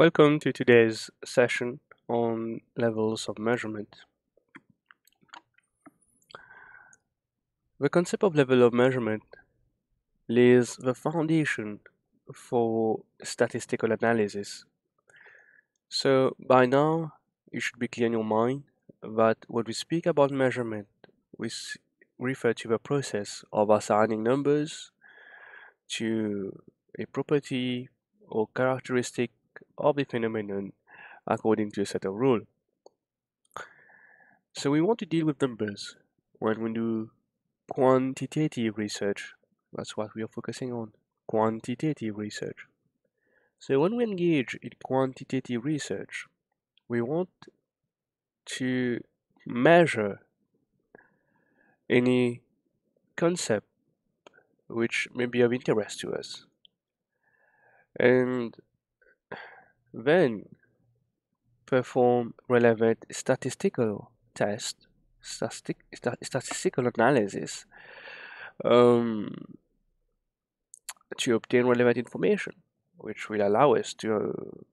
Welcome to today's session on levels of measurement. The concept of level of measurement lays the foundation for statistical analysis. So by now, you should be clear in your mind that when we speak about measurement, we refer to the process of assigning numbers to a property or characteristic of the phenomenon according to a set of rules. So we want to deal with numbers when we do quantitative research. That's what we are focusing on, quantitative research. So when we engage in quantitative research, we want to measure any concept which may be of interest to us. And then perform relevant statistical statistic, statistical analysis um, to obtain relevant information, which will allow us to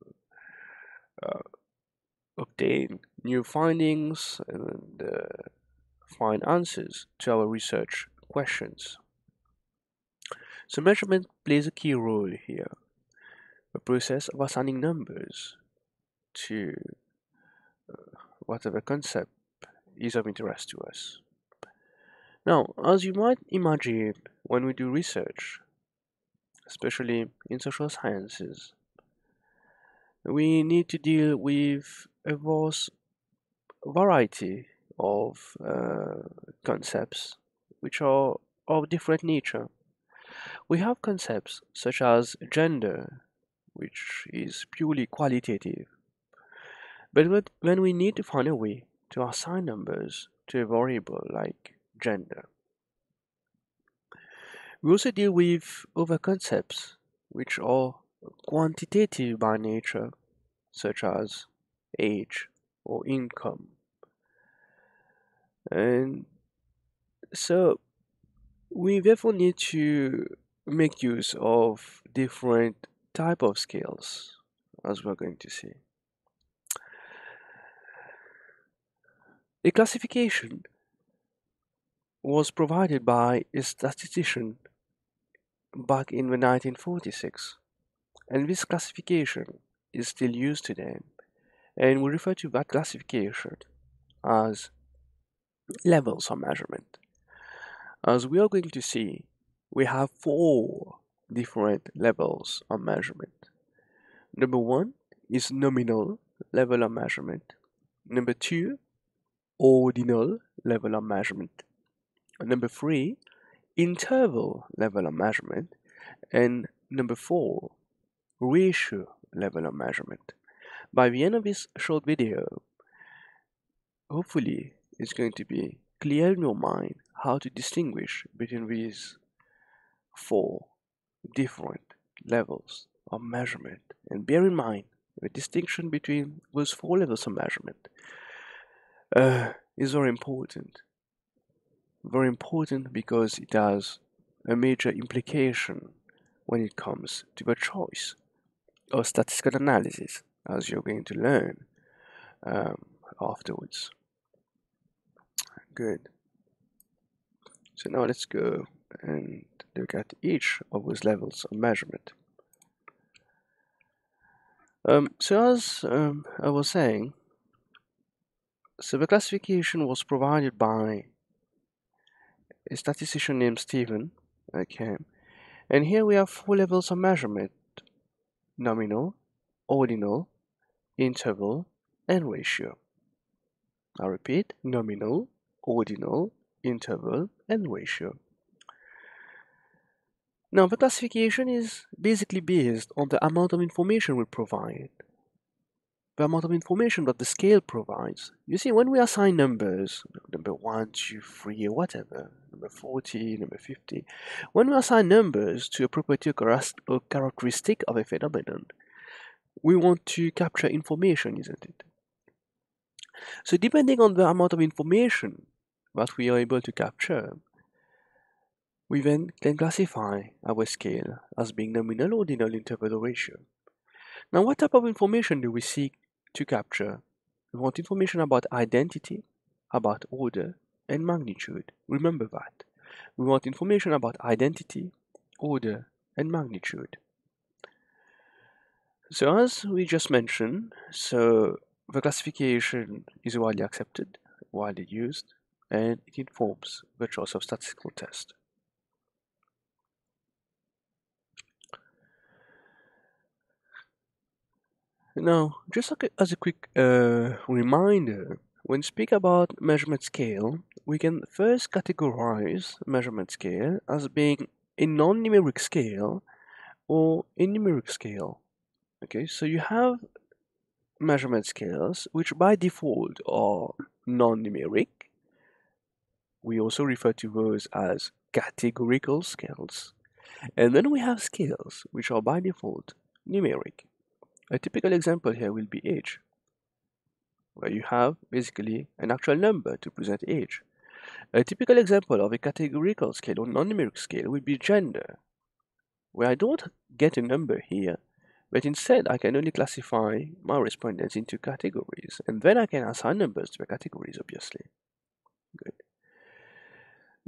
uh, obtain new findings and uh, find answers to our research questions. So measurement plays a key role here the process of assigning numbers to uh, whatever concept is of interest to us. Now, as you might imagine, when we do research, especially in social sciences, we need to deal with a vast variety of uh, concepts which are of different nature. We have concepts such as gender, which is purely qualitative. But when we need to find a way to assign numbers to a variable like gender, we also deal with other concepts which are quantitative by nature, such as age or income. And so we therefore need to make use of different type of scales as we're going to see. A classification was provided by a statistician back in the 1946 and this classification is still used today and we refer to that classification as levels of measurement. As we are going to see, we have four different levels of measurement. Number one is nominal level of measurement. Number two, ordinal level of measurement. Number three, interval level of measurement. And number four, ratio level of measurement. By the end of this short video, hopefully it's going to be clear in your mind how to distinguish between these four different levels of measurement. And bear in mind the distinction between those four levels of measurement uh, is very important. Very important because it has a major implication when it comes to the choice of statistical analysis, as you're going to learn um, afterwards. Good. So now let's go and look at each of those levels of measurement. Um, so as um, I was saying, so the classification was provided by a statistician named Stevens, okay, and here we have four levels of measurement, nominal, ordinal, interval, and ratio. I repeat, nominal, ordinal, interval, and ratio. Now, the classification is basically based on the amount of information we provide, the amount of information that the scale provides. You see, when we assign numbers, number 1, 2, 3, or whatever, number 40, number 50, when we assign numbers to a property or characteristic of a phenomenon, we want to capture information, isn't it? So depending on the amount of information that we are able to capture, we then can classify our scale as being nominal, ordinal, interval, ratio. Now, what type of information do we seek to capture? We want information about identity, about order, and magnitude. Remember that. We want information about identity, order, and magnitude. So as we just mentioned, so the classification is widely accepted, widely used, and it informs the choice of statistical test. Now, just as a quick uh, reminder, when speak about measurement scale, we can first categorize measurement scale as being a non-numeric scale or a numeric scale. Okay, so you have measurement scales which by default are non-numeric. We also refer to those as categorical scales. And then we have scales which are by default numeric. A typical example here will be age, where you have basically an actual number to present age. A typical example of a categorical scale or non-numeric scale would be gender, where I don't get a number here, but instead I can only classify my respondents into categories, and then I can assign numbers to the categories, obviously. Good.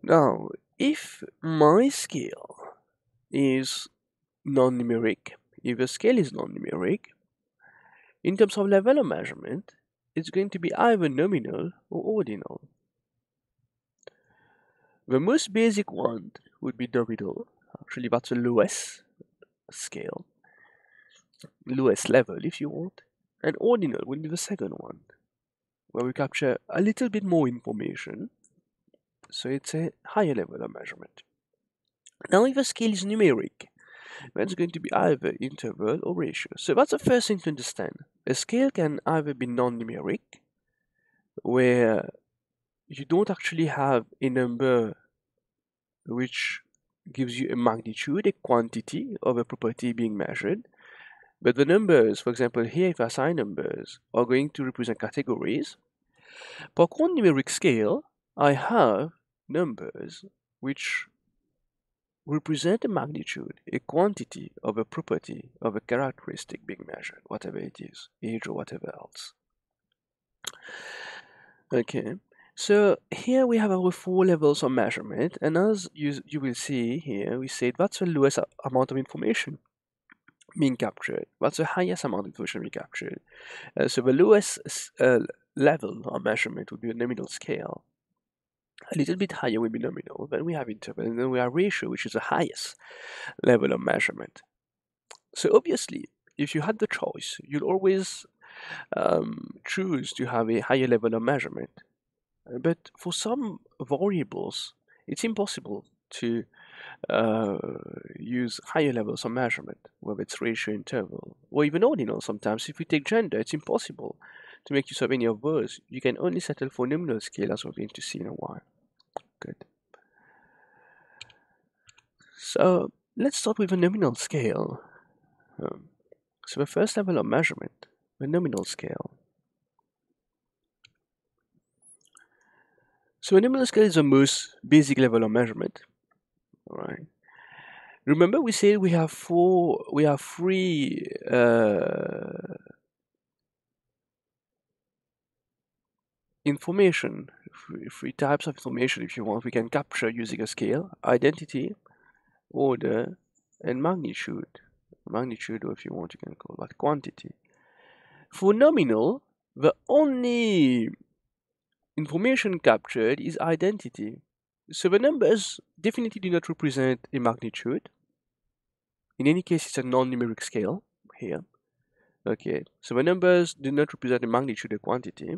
Now, if my scale is non-numeric, if the scale is non-numeric, in terms of level of measurement, it's going to be either nominal or ordinal. The most basic one would be nominal. Actually, that's the lowest scale, lowest level if you want. And ordinal will be the second one, where we capture a little bit more information. So it's a higher level of measurement. Now, if a scale is numeric, that's going to be either interval or ratio. So that's the first thing to understand. A scale can either be non-numeric, where you don't actually have a number which gives you a magnitude, a quantity of a property being measured, but the numbers, for example, here if I assign numbers, are going to represent categories. For one numeric scale, I have numbers which represent a magnitude, a quantity of a property, of a characteristic being measured, whatever it is, age or whatever else. Okay, so here we have our four levels of measurement, and as you, you will see here, we say that's the lowest amount of information being captured. That's the highest amount of information being captured. Uh, so the lowest uh, level of measurement would be a nominal scale a little bit higher will be nominal, then we have interval, and then we have ratio, which is the highest level of measurement. So obviously, if you had the choice, you'd always um, choose to have a higher level of measurement. But for some variables, it's impossible to uh, use higher levels of measurement, whether it's ratio, interval, or even ordinal sometimes. If we take gender, it's impossible to make use of any of those. You can only settle for nominal scale as we're going to see in a while. Good. So let's start with a nominal scale. Um, so the first level of measurement, the nominal scale. So a nominal scale is the most basic level of measurement. Alright. Remember we said we have four we have three uh, information, three types of information if you want, we can capture using a scale, identity, order, and magnitude. Magnitude, or if you want, you can call that quantity. For nominal, the only information captured is identity. So the numbers definitely do not represent a magnitude. In any case, it's a non-numeric scale here. Okay, so the numbers do not represent a magnitude or quantity.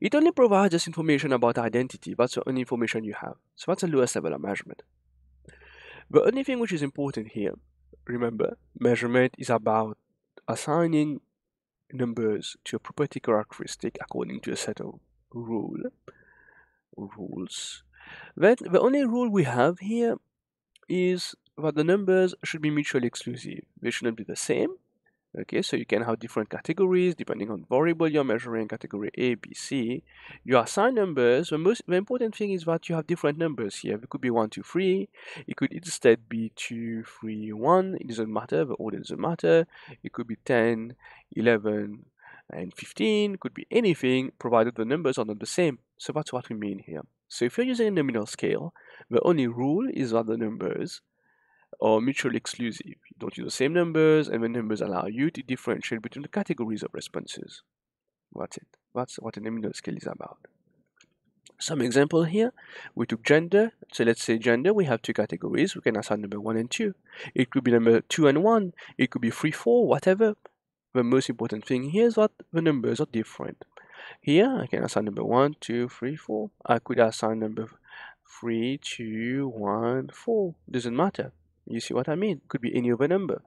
It only provides us information about identity. That's the only information you have. So that's the lowest level of measurement. The only thing which is important here, remember, measurement is about assigning numbers to a property characteristic according to a set of rule rules. Then the only rule we have here is that the numbers should be mutually exclusive. They shouldn't be the same, okay so you can have different categories depending on variable you're measuring category a b c. You assign numbers the most the important thing is that you have different numbers here. It could be one two three. It could instead be two three one. It doesn't matter the order doesn't matter. It could be 10 11 and 15 could be anything provided the numbers are not the same. So that's what we mean here. So if you're using a nominal scale the only rule is that the numbers are mutually exclusive. You don't use the same numbers, and the numbers allow you to differentiate between the categories of responses. That's it. That's what a nominal scale is about. Some example here, we took gender. So let's say gender, we have two categories. We can assign number one and two. It could be number two and one. It could be three, four, whatever. The most important thing here is that the numbers are different. Here, I can assign number one, two, three, four. I could assign number three, two, one, four. Doesn't matter. You see what I mean? Could be any other number.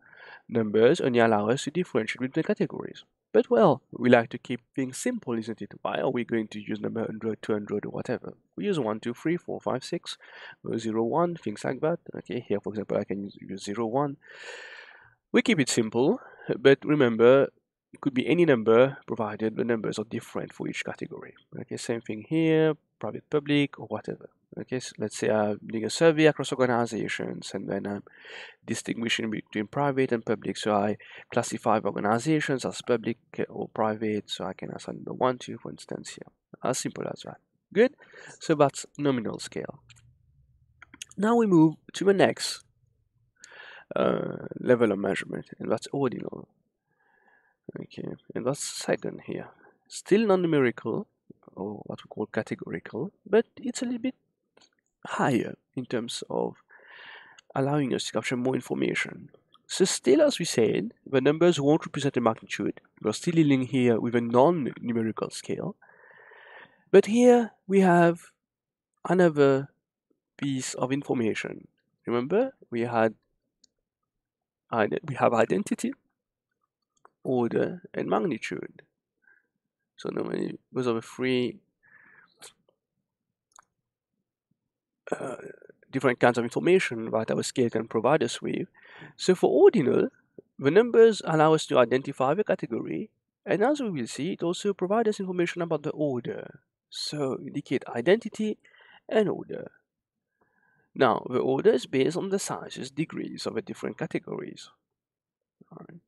Numbers only allow us to differentiate between the categories. But well, we like to keep things simple, isn't it? Why are we going to use number 100, 200, or whatever? We use 1, 2, 3, 4, 5, 6, 0, 1, things like that. Okay, here for example, I can use, use 0, 1. We keep it simple, but remember, it could be any number provided the numbers are different for each category. Okay, same thing here, private, public, or whatever. Okay, so let's say uh, I'm doing a survey across organizations and then I'm distinguishing between private and public. So I classify organizations as public uh, or private. So I can assign the one, to for instance, here. As simple as that. Good. So that's nominal scale. Now we move to the next uh, level of measurement, and that's ordinal. Okay, and that's second here. Still non-numerical, or what we call categorical, but it's a little bit higher in terms of allowing us to capture more information. So still, as we said, the numbers won't represent a magnitude. We're still dealing here with a non-numerical scale. But here we have another piece of information. Remember, we had we have identity, order, and magnitude. So normally those are the three Uh, different kinds of information that our scale can provide us with. So for ordinal, the numbers allow us to identify the category, and as we will see, it also provides us information about the order. So indicate identity and order. Now, the order is based on the sizes, degrees of the different categories. Right.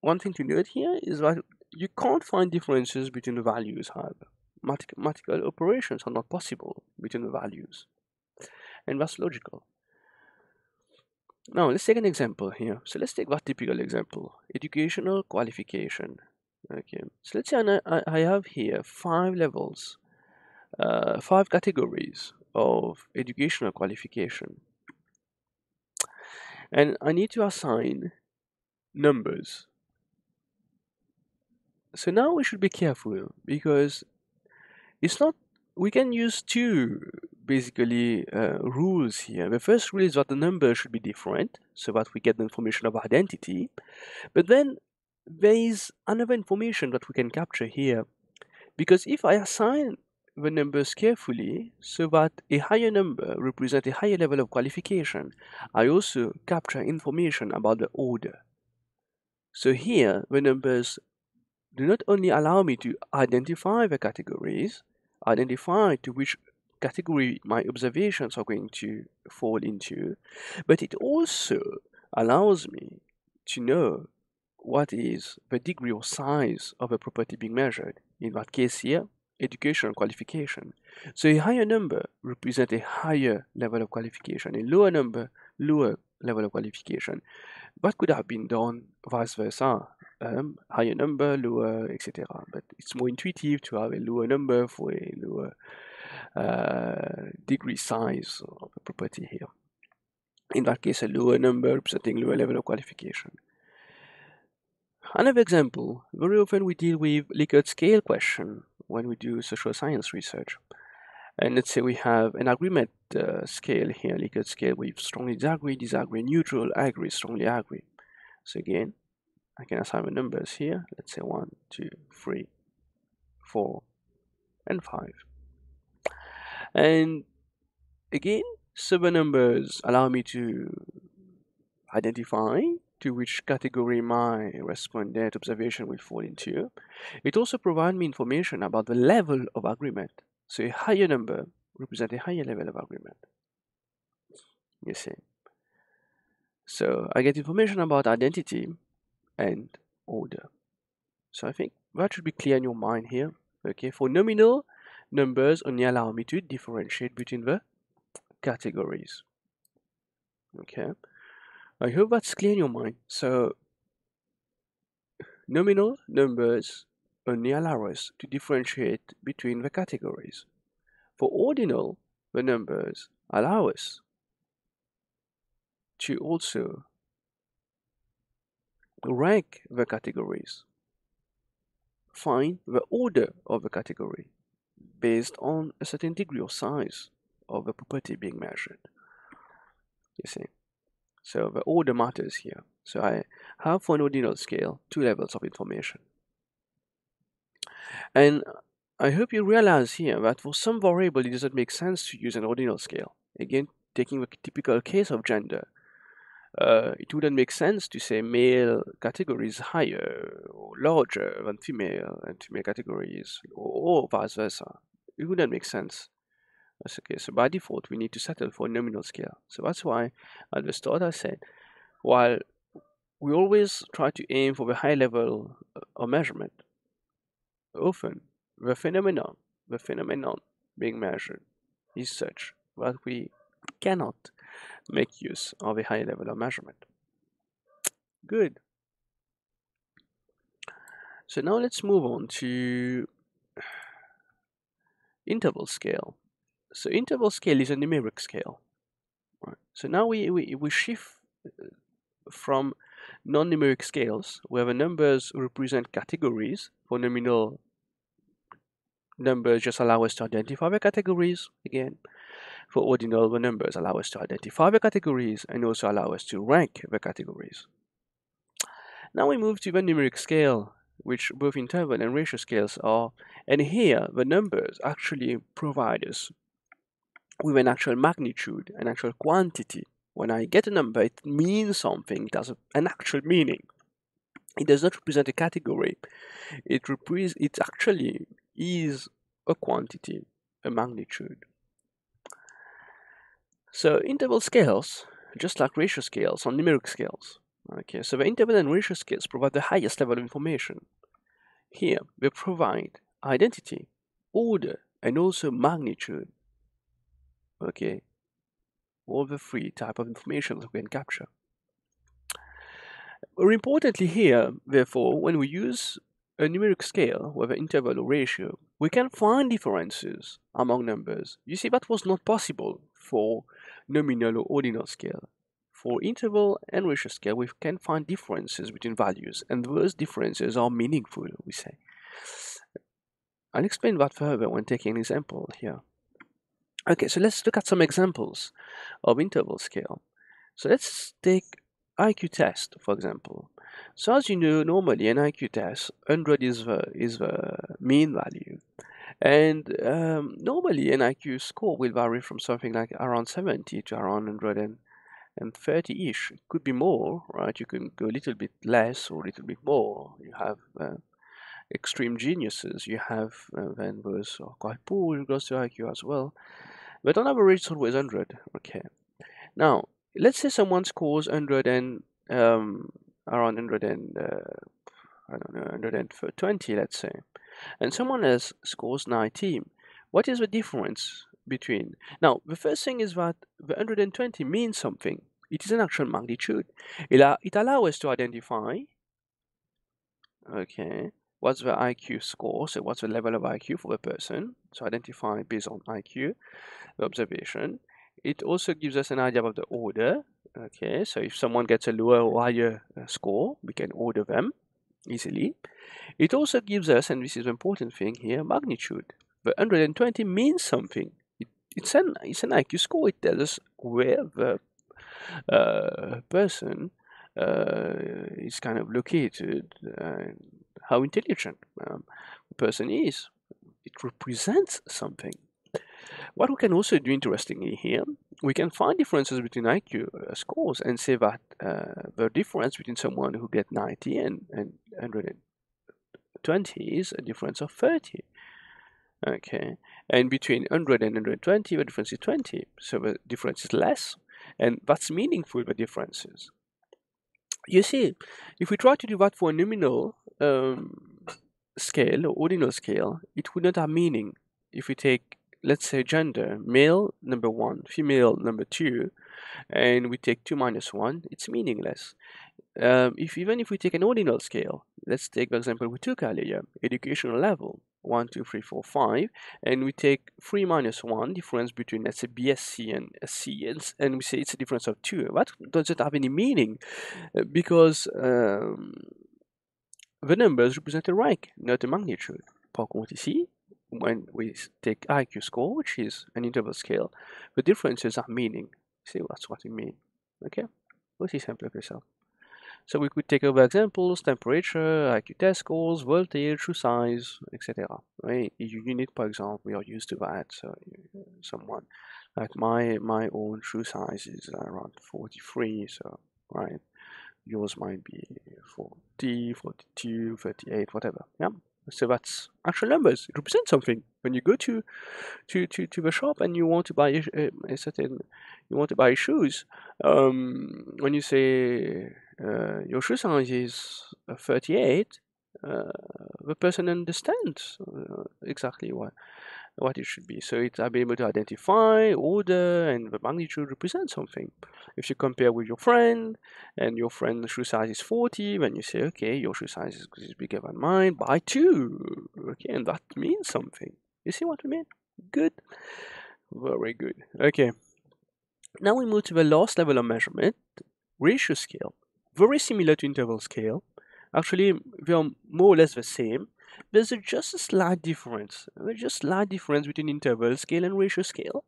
One thing to note here is that you can't find differences between the values, however. Mathematical operations are not possible between the values and that's logical. Now let's take an example here. So let's take that typical example, educational qualification. Okay, so let's say I, I have here five levels, uh, five categories of educational qualification. And I need to assign numbers. So now we should be careful because it's not, we can use two basically uh, rules here. The first rule is that the number should be different so that we get the information of identity. But then there is another information that we can capture here. Because if I assign the numbers carefully so that a higher number represents a higher level of qualification, I also capture information about the order. So here, the numbers do not only allow me to identify the categories, identify to which category my observations are going to fall into, but it also allows me to know what is the degree or size of a property being measured. In that case here, education qualification. So a higher number represents a higher level of qualification, a lower number, lower level of qualification. What could have been done vice versa? Um, higher number, lower, etc. But it's more intuitive to have a lower number for a lower degree size of the property here. In that case, a lower number representing lower level of qualification. Another example, very often we deal with Likert scale question when we do social science research. And let's say we have an agreement uh, scale here, Likert scale with strongly disagree, disagree, neutral, agree, strongly agree. So again, I can assign the numbers here. Let's say one, two, three, four, and 5. And again, seven numbers allow me to identify to which category my respondent observation will fall into. It also provides me information about the level of agreement. So a higher number represents a higher level of agreement. You see. So I get information about identity and order. So I think that should be clear in your mind here. Okay, for nominal numbers only allow me to differentiate between the categories. Okay, I hope that's clear in your mind. So nominal numbers only allow us to differentiate between the categories. For ordinal, the numbers allow us to also rank the categories, find the order of the category based on a certain degree or size of the property being measured. You see, so the order matters here. So I have for an ordinal scale two levels of information. And I hope you realize here that for some variable it doesn't make sense to use an ordinal scale. Again, taking the typical case of gender, uh, it wouldn't make sense to say male category is higher or larger than female and female categories or, or vice versa. It wouldn't make sense. That's okay. So by default, we need to settle for nominal scale. So that's why at the start I said, while we always try to aim for the high level of measurement, often the phenomenon, the phenomenon being measured is such that we cannot make use of a high level of measurement. Good. So now let's move on to interval scale. So interval scale is a numeric scale. Right. So now we, we, we shift uh, from non-numeric scales where the numbers represent categories for nominal numbers just allow us to identify the categories again for ordinal the numbers allow us to identify the categories and also allow us to rank the categories. Now we move to the numeric scale, which both interval and ratio scales are, and here the numbers actually provide us with an actual magnitude, an actual quantity. When I get a number, it means something, it has an actual meaning. It does not represent a category. It, repre- it actually is a quantity, a magnitude. So interval scales, just like ratio scales, are numeric scales. Okay, so the interval and ratio scales provide the highest level of information. Here, they provide identity, order, and also magnitude. Okay, all the three type of information that we can capture. More importantly here, therefore, when we use a numeric scale with an interval or ratio, we can find differences among numbers. You see, that was not possible for nominal or ordinal scale. For interval and ratio scale, we can find differences between values, and those differences are meaningful, we say. I'll explain that further when taking an example here. Okay, so let's look at some examples of interval scale. So let's take IQ test, for example. So as you know, normally an IQ test, 100 is the, is the mean value. And um, normally an IQ score will vary from something like around 70 to around 130-ish. It could be more, right? You can go a little bit less or a little bit more. You have uh, extreme geniuses. You have uh, then those are quite poor in regards to IQ as well. But on average, it's always 100. Okay. Now, let's say someone scores 100 and um, around 100 and uh, I don't know 120, let's say and someone else scores 19, what is the difference between? Now, the first thing is that the 120 means something. It is an actual magnitude. It, it allows us to identify, okay, what's the IQ score, so what's the level of IQ for the person, so identify based on IQ, the observation. It also gives us an idea of the order, okay, so if someone gets a lower or higher uh, score, we can order them easily. It also gives us, and this is the important thing here, magnitude. The 120 means something. It, it's, an, it's an IQ score. It tells us where the uh, person uh, is kind of located, how intelligent um, the person is. It represents something. What we can also do interestingly here, we can find differences between IQ uh, scores and say that uh, the difference between someone who get 90 and, and 120 is a difference of 30 okay. And between 100 and 120 the difference is 20 so the difference is less. And that's meaningful the differences. You see if we try to do that for a nominal um, scale or ordinal scale it would not have meaning. If we take let's say gender male number one female number two and we take 2 minus 1 it's meaningless. Um, if even if we take an ordinal scale let's take the example we took earlier educational level 1, 2, 3, 4, 5, and we take 3 minus 1, difference between, let's say, BSc and SC, and, we say it's a difference of 2. That doesn't have any meaning, uh, because um, the numbers represent a rank, not a magnitude. Par contre, ici, when we take IQ score, which is an interval scale, the differences are meaning. See, that's what we mean. Okay? Aussi simple que ça. So we could take over examples, temperature, IQ test scores, voltage, shoe size, etc. Right? Unit, for example, we are used to that. So uh, someone like my my own shoe size is around 43. So right, yours might be 40, 42, 38, whatever. Yeah. So that's actual numbers. It represents something. When you go to to to, to the shop and you want to buy a, a certain you want to buy shoes, um, when you say uh, your shoe size is uh, 38, uh, the person understands uh, exactly what what it should be. So it I'll be able to identify, order, and the magnitude represent something. If you compare with your friend, and your friend's shoe size is 40, then you say, okay, your shoe size is, is bigger than mine by two. Okay, and that means something. You see what I mean? Good. Very good. Okay. Now we move to the last level of measurement, ratio scale. Very similar to interval scale. Actually, they are more or less the same. There's a, just a slight difference. There's just slight difference between interval scale and ratio scale.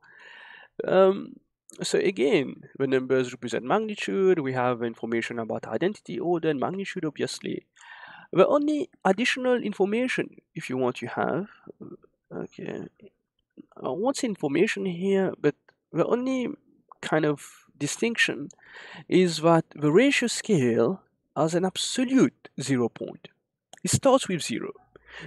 Um, so again, the numbers represent magnitude. We have information about identity, order, and magnitude, obviously. The only additional information, if you want to have, okay, I won't information here, but the only kind of distinction is that the ratio scale has an absolute zero point. It starts with zero.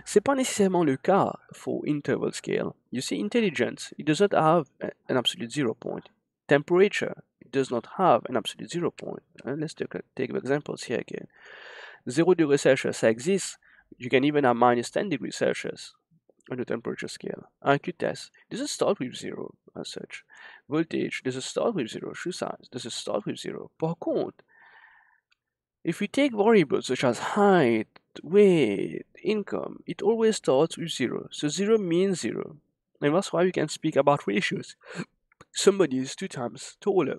C'est pas nécessairement le cas for interval scale. You see, intelligence, it does not have an absolute zero point. Temperature, it does not have an absolute zero point. Uh, let's take, take examples here again. Zero degrees Celsius exists. You can even have minus 10 degrees Celsius on the temperature scale. IQ test does it start with zero as such. Voltage does it start with zero. Shoe size does it start with zero. Par contre, if we take variables such as height, weight, income, it always starts with zero. So zero means zero. And that's why we can speak about ratios. Somebody is two times taller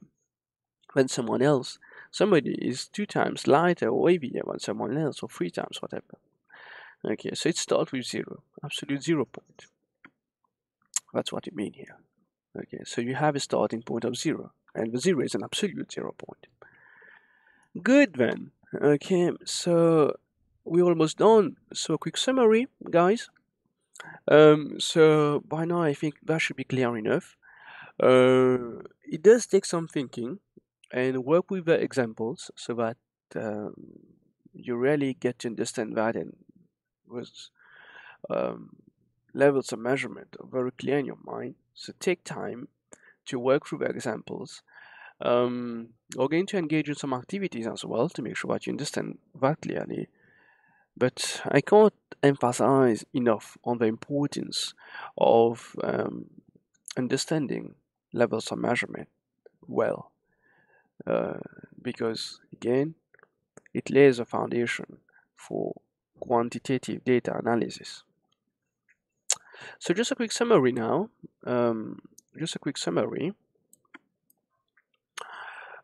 than someone else. Somebody is two times lighter or heavier than someone else, or three times whatever. Okay, so it starts with zero, absolute zero point. That's what you mean here. Okay, so you have a starting point of zero, and the zero is an absolute zero point. Good then. Okay, so we're almost done. So a quick summary, guys. Um, so by now I think that should be clear enough. Uh, it does take some thinking and work with the examples so that um, you really get to understand that and with um, levels of measurement are very clear in your mind. So take time to work through the examples. Um, we're going to engage in some activities as well to make sure that you understand that clearly. But I can't emphasize enough on the importance of um, understanding levels of measurement well. Uh, because again, it lays a foundation for quantitative data analysis. So just a quick summary now. Um, just a quick summary.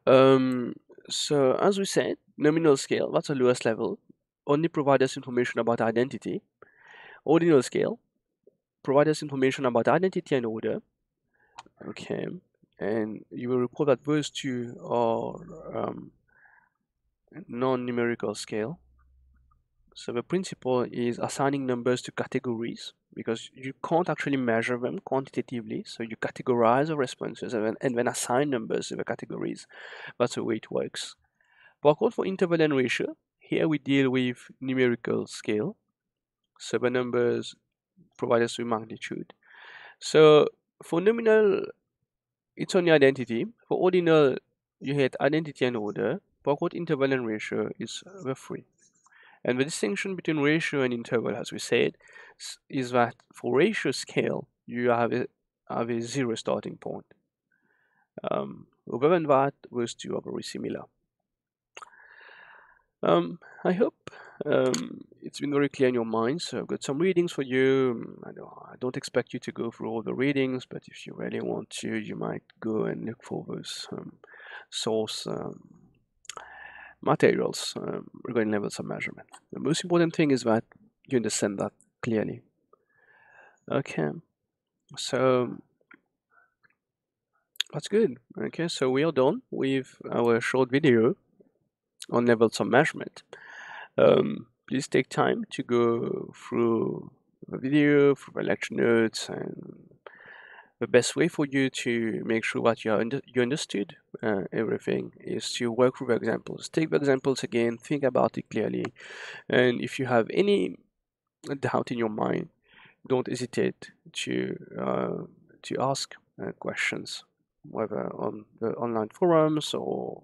Um, so as we said, nominal scale, that's the lowest level, only provide us information about identity. Ordinal scale, provide us information about identity and order. Okay, and you will recall that those two are um, non-numerical scale. So the principle is assigning numbers to categories because you can't actually measure them quantitatively. So you categorize the responses and then, and then assign numbers to the categories. That's the way it works. Par contre, for interval and ratio, here we deal with numerical scale. So numbers provide us with magnitude. So for nominal, it's only identity. For ordinal, you hit identity and order. Contre, interval and ratio is the three. And the distinction between ratio and interval, as we said, is that for ratio scale, you have a, have a zero starting point. Um, other than that, those two are very similar. Um, I hope um, it's been very clear in your mind. So I've got some readings for you. I don't, I don't, expect you to go through all the readings, but if you really want to, you might go and look for those um, source um, materials um, regarding levels of measurement. The most important thing is that you understand that clearly. Okay, so that's good. Okay, so we are done with our short video on levels of measurement. Um, please take time to go through the video, through the lecture notes, and the best way for you to make sure that you, under, you understood uh, everything is to work with examples. Take the examples again, think about it clearly, and if you have any doubt in your mind, don't hesitate to uh, to ask uh, questions, whether on the online forums or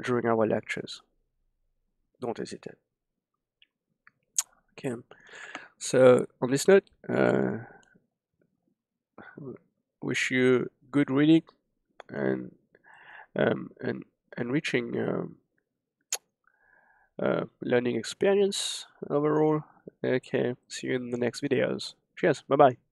during our lectures. Don't hesitate. Okay, so on this note, uh, wish you good reading and um, enriching um, uh, learning experience overall. Okay, see you in the next videos. Cheers, bye bye.